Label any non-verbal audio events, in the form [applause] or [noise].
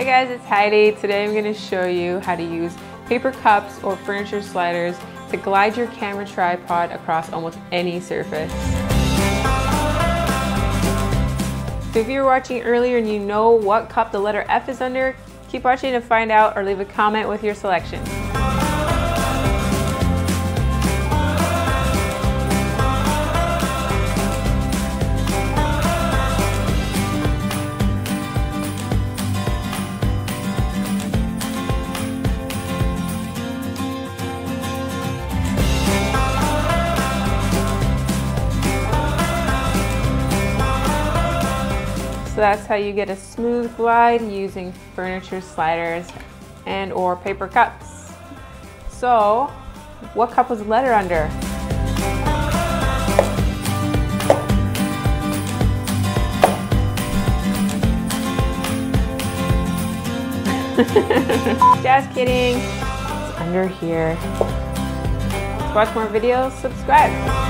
Hey guys, it's Heidi. Today I'm going to show you how to use paper cups or furniture sliders to glide your camera tripod across almost any surface. So if you were watching earlier and you know what cup the letter F is under, keep watching to find out or leave a comment with your selection. So that's how you get a smooth glide using furniture sliders and or paper cups. So what cup was the letter under? [laughs] Just kidding. It's under here. To watch more videos, subscribe.